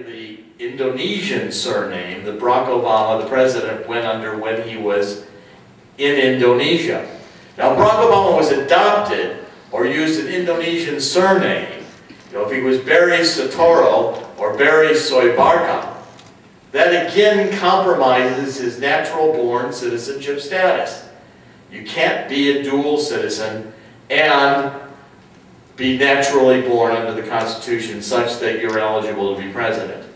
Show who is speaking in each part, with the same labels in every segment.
Speaker 1: the Indonesian surname that Barack Obama, the president, went under when he was in Indonesia. Now Barack Obama was adopted or used an Indonesian surname. You know, if he was Barry Soetoro or Barry Soebarkah, that again compromises his natural born citizenship status. You can't be a dual citizen and be naturally born under the Constitution such that you're eligible to be president.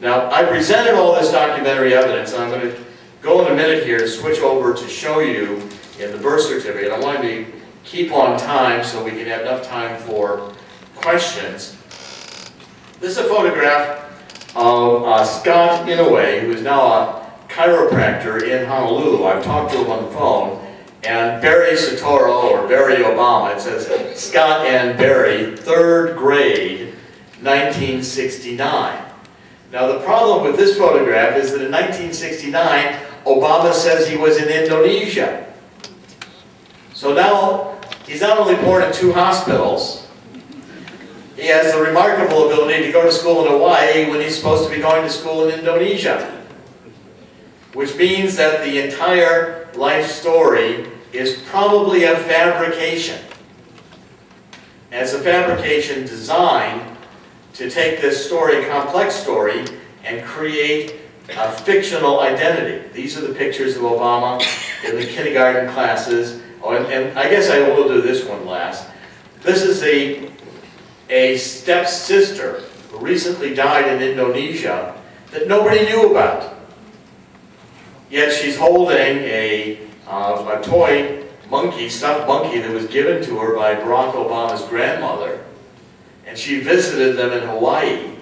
Speaker 1: Now, I presented all this documentary evidence, and I'm going to go in a minute here to switch over to show you in the birth certificate. I wanted to keep on time so we can have enough time for questions. This is a photograph of uh, Scott Inouye, who is now a chiropractor in Honolulu. I've talked to him on the phone. And Barry Soetoro, or Barry Obama, it says Scott and Barry, third grade, 1969. Now the problem with this photograph is that in 1969, Obama says he was in Indonesia. So now, he's not only born in two hospitals, he has the remarkable ability to go to school in Hawaii when he's supposed to be going to school in Indonesia. Which means that the entire life story is probably a fabrication. It's a fabrication designed to take this story, complex story, and create a fictional identity. These are the pictures of Obama in the kindergarten classes. Oh, and, and I guess I will do this one last. This is a, a stepsister who recently died in Indonesia that nobody knew about. Yet she's holding a uh, a toy monkey, stuffed monkey that was given to her by Barack Obama's grandmother. And she visited them in Hawaii.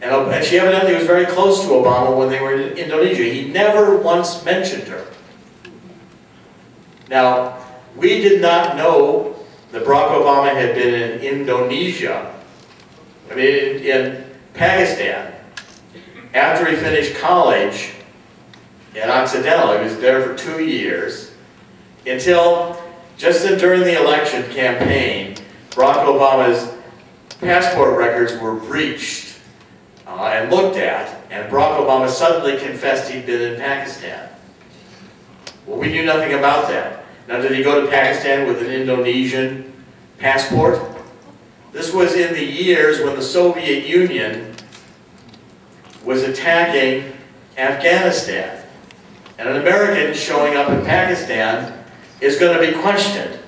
Speaker 1: And, and she evidently was very close to Obama when they were in Indonesia. He never once mentioned her. Now, we did not know that Barack Obama had been in Indonesia, I mean in, in Pakistan, after he finished college in Occidental. He was there for two years until just during the election campaign, Barack Obama's passport records were breached uh, and looked at, and Barack Obama suddenly confessed he'd been in Pakistan. Well, we knew nothing about that. Now, did he go to Pakistan with an Indonesian passport? This was in the years when the Soviet Union was attacking Afghanistan. And an American showing up in Pakistan is going to be questioned.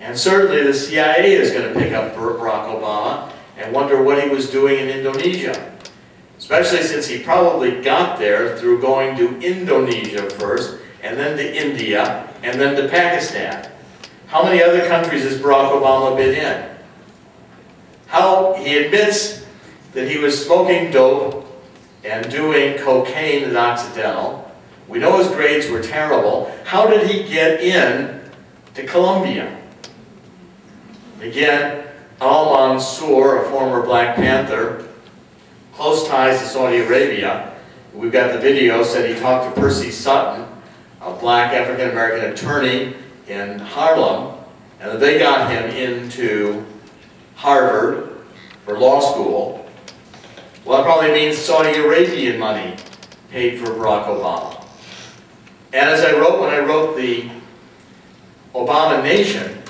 Speaker 1: And certainly the CIA is going to pick up Barack Obama and wonder what he was doing in Indonesia. Especially since he probably got there through going to Indonesia first, and then to India, and then to Pakistan. How many other countries has Barack Obama been in? How he admits that he was smoking dope and doing cocaine at Occidental, we know his grades were terrible. How did he get in to Columbia? Again, Al Mansour, a former Black Panther, close ties to Saudi Arabia. We've got the video, said he talked to Percy Sutton, a black African-American attorney in Harlem, and they got him into Harvard for law school. Well, that probably means Saudi Arabian money paid for Barack Obama. And as I wrote when I wrote the Obama Nation,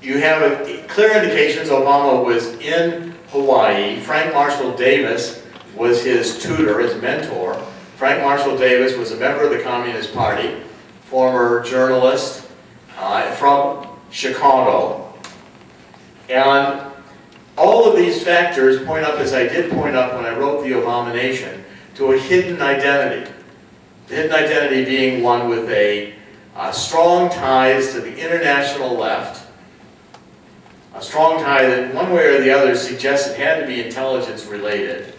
Speaker 1: you have clear indications Obama was in Hawaii. Frank Marshall Davis was his tutor, his mentor. Frank Marshall Davis was a member of the Communist Party, former journalist uh, from Chicago. And all of these factors point up, as I did point up when I wrote The Obama Nation, to a hidden identity. Hidden identity being one with a uh, strong ties to the international left, a strong tie that one way or the other suggests it had to be intelligence related.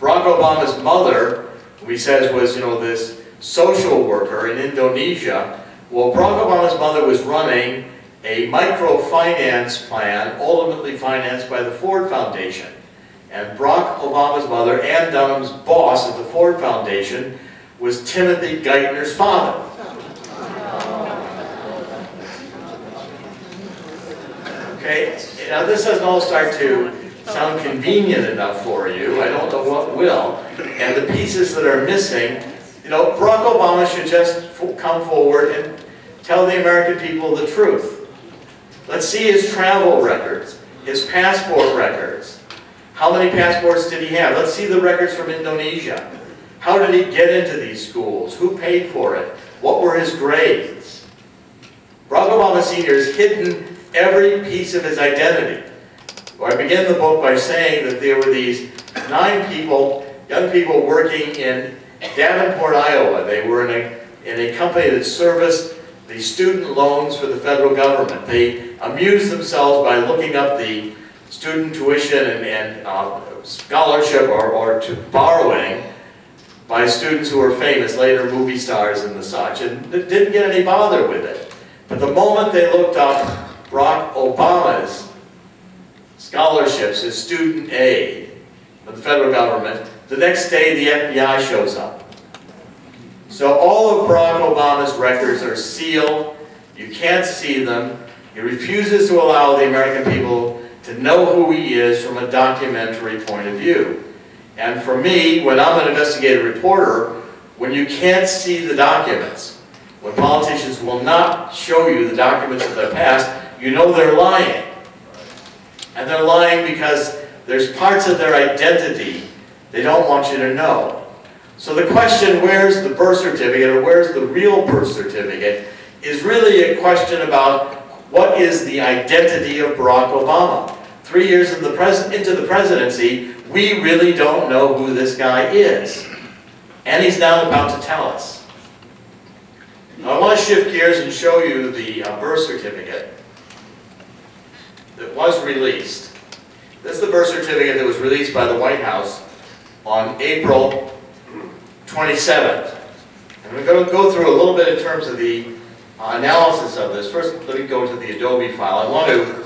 Speaker 1: Barack Obama's mother, we says was, you know, this social worker in Indonesia, well, Barack Obama's mother was running a microfinance plan, ultimately financed by the Ford Foundation. And Barack Obama's mother, Ann Dunham's boss at the Ford Foundation, was Timothy Geithner's father. Okay, now this doesn't all start to sound convenient enough for you. I don't know what will. And the pieces that are missing, you know, Barack Obama should just come forward and tell the American people the truth. Let's see his travel records, his passport records. How many passports did he have? Let's see the records from Indonesia. How did he get into these schools? Who paid for it? What were his grades? Barack Obama Sr. has hidden every piece of his identity. Well, I begin the book by saying that there were these nine people, young people working in Davenport, Iowa. They were in a, in a company that serviced the student loans for the federal government. They amused themselves by looking up the student tuition and, and uh, scholarship or, or to borrowing by students who were famous, later movie stars and the such, and didn't get any bother with it. But the moment they looked up Barack Obama's scholarships, his student aid from the federal government, the next day the FBI shows up. So all of Barack Obama's records are sealed. You can't see them. He refuses to allow the American people to know who he is from a documentary point of view. And for me, when I'm an investigative reporter, when you can't see the documents, when politicians will not show you the documents of their past, you know they're lying. And they're lying because there's parts of their identity they don't want you to know. So the question, where's the birth certificate, or where's the real birth certificate, is really a question about what is the identity of Barack Obama. Three years in the into the presidency, we really don't know who this guy is. And he's now about to tell us. Now I want to shift gears and show you the uh, birth certificate that was released. This is the birth certificate that was released by the White House on April 27th. And we're going to go through a little bit in terms of the uh, analysis of this. First, let me go to the Adobe file. I want to,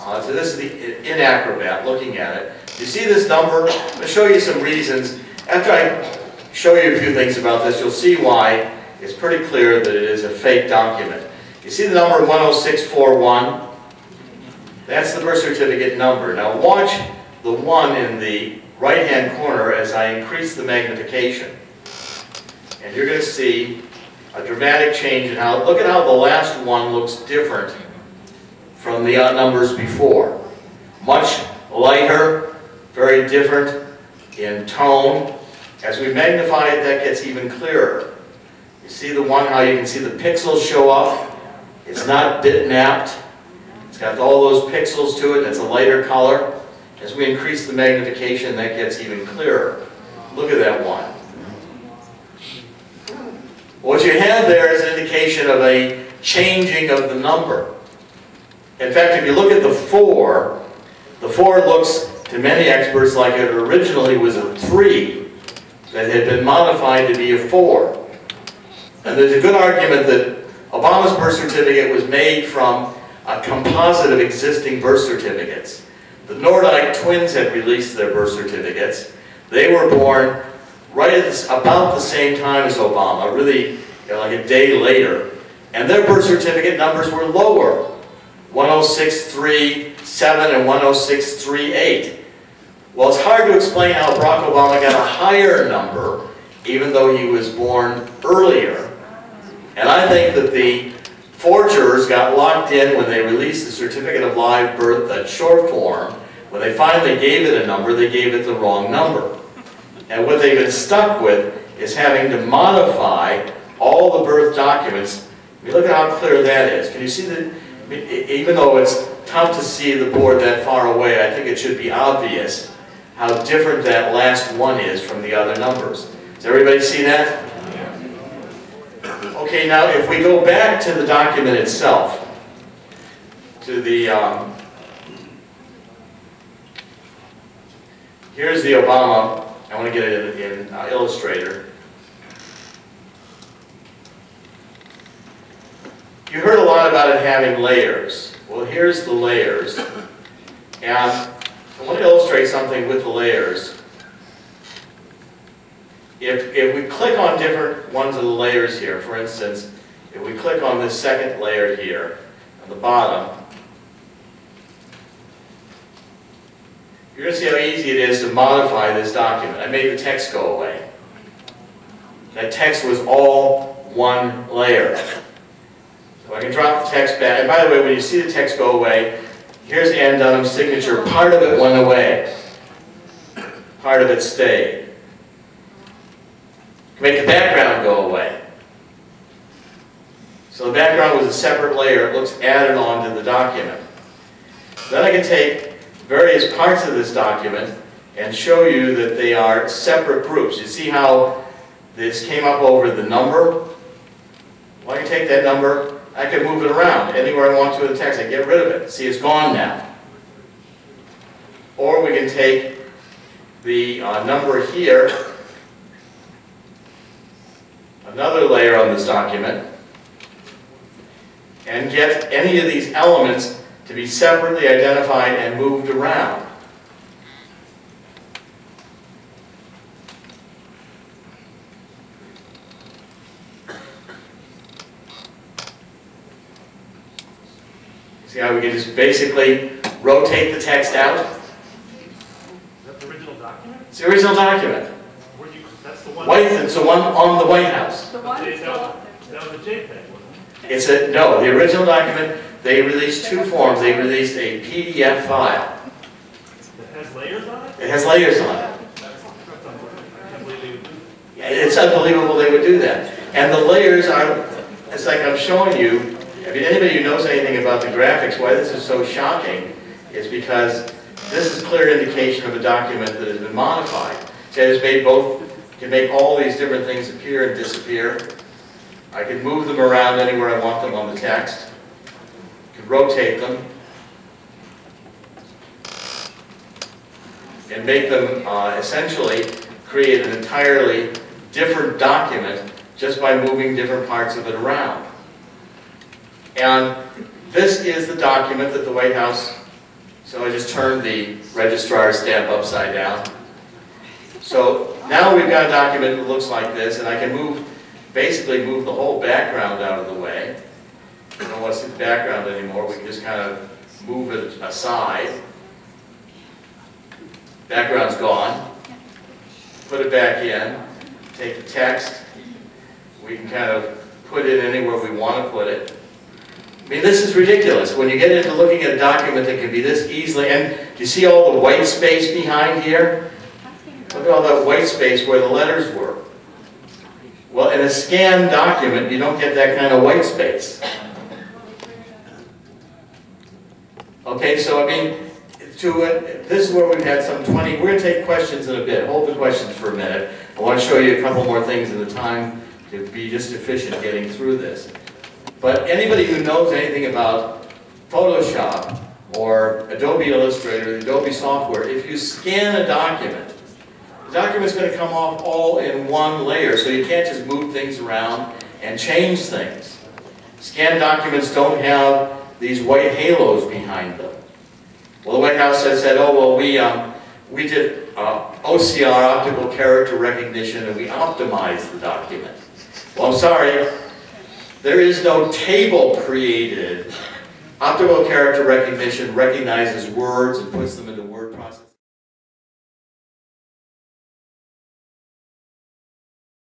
Speaker 1: uh, so this is the in Acrobat, looking at it. You see this number? I'm going to show you some reasons. After I show you a few things about this, you'll see why it's pretty clear that it is a fake document. You see the number 10641? That's the birth certificate number. Now watch the 1 in the right-hand corner as I increase the magnification. And you're going to see a dramatic change in how, look at how the last one looks different from the uh, numbers before. Much lighter, very different in tone. As we magnify it, that gets even clearer. You see the one, how you can see the pixels show up. It's not bitmapped. It's got all those pixels to it. It's a lighter color. As we increase the magnification, that gets even clearer. Look at that one. What you have there is an indication of a changing of the number. In fact, if you look at the 4, the 4 looks to many experts like it originally was a 3 that had been modified to be a 4. And there's a good argument that Obama's birth certificate was made from a composite of existing birth certificates. The Nordyke twins had released their birth certificates. They were born right at this, about the same time as Obama, really you know, like a day later. And their birth certificate numbers were lower, 10637 and 10638. Well, it's hard to explain how Barack Obama got a higher number, even though he was born earlier. And I think that the forgers got locked in when they released the certificate of live birth, that short form. When they finally gave it a number, they gave it the wrong number. And what they've been stuck with is having to modify all the birth documents. I mean, look at how clear that is. Can you see that? Even though it's tough to see the board that far away, I think it should be obvious how different that last one is from the other numbers. Does everybody see that? Okay, now if we go back to the document itself, to the, um, here's the Obama I want to get it in, uh, Illustrator. You heard a lot about it having layers. Well, here's the layers. And Want to illustrate something with the layers. If, if we click on different ones of the layers here, for instance, if we click on this second layer here, on the bottom, you're gonna see how easy it is to modify this document. I made the text go away. That text was all one layer. So I can drop the text back, and by the way, when you see the text go away, here's Ann Dunham's signature, part of it went away. Part of it stayed. Make the background go away. So the background was a separate layer, it looks added on to the document. Then I can take various parts of this document and show you that they are separate groups. You see how this came up over the number? Well, I can take that number, I can move it around anywhere I want to in the text, I get rid of it. See, it's gone now. Or we can take the uh, number here, another layer on this document, and get any of these elements to be separately identified and moved around. See how we can just basically rotate the text out?
Speaker 2: Is that the original document?
Speaker 1: It's the original document.
Speaker 2: Where you, that's the one.
Speaker 1: White, it's the one on the White House.
Speaker 3: The one is
Speaker 2: That was- That was a JPEG, wasn't it?
Speaker 1: It's a, no, the original document, they released two forms. They released a PDF file.
Speaker 2: It has layers on it?
Speaker 1: It has layers on it.
Speaker 2: I can't believe they would do that.
Speaker 1: It's unbelievable they would do that. And the layers are, it's like I'm showing you, I mean, anybody who knows anything about the graphics, why this is so shocking is because this is clear indication of a document that has been modified. It has made both, can make all these different things appear and disappear. I can move them around anywhere I want them on the text. Can rotate them. And make them uh, essentially create an entirely different document just by moving different parts of it around. And this is the document that the White House, so I just turned the registrar stamp upside down. So now we've got a document that looks like this, and I can move, basically move the whole background out of the way. We don't want to see the background anymore, we can just kind of move it aside. Background's gone. Put it back in, take the text, we can kind of put it anywhere we want to put it. I mean, this is ridiculous. When you get into looking at a document that can be this easily, and do you see all the white space behind here? Look at all that white space where the letters were. Well, in a scanned document, you don't get that kind of white space. Okay, so I mean, to, uh, this is where we've had some 20, we're going to take questions in a bit. Hold the questions for a minute. I want to show you a couple more things in the time to be just efficient getting through this. But anybody who knows anything about Photoshop or Adobe Illustrator, the Adobe software, if you scan a document, the document's going to come off all in one layer, so you can't just move things around and change things. Scanned documents don't have these white halos behind them. Well, the White House has said, oh, well, we, um, we did uh, OCR, optical character recognition, and we optimized the document. Well, I'm sorry, there is no table created. Optical character recognition recognizes words and puts them into word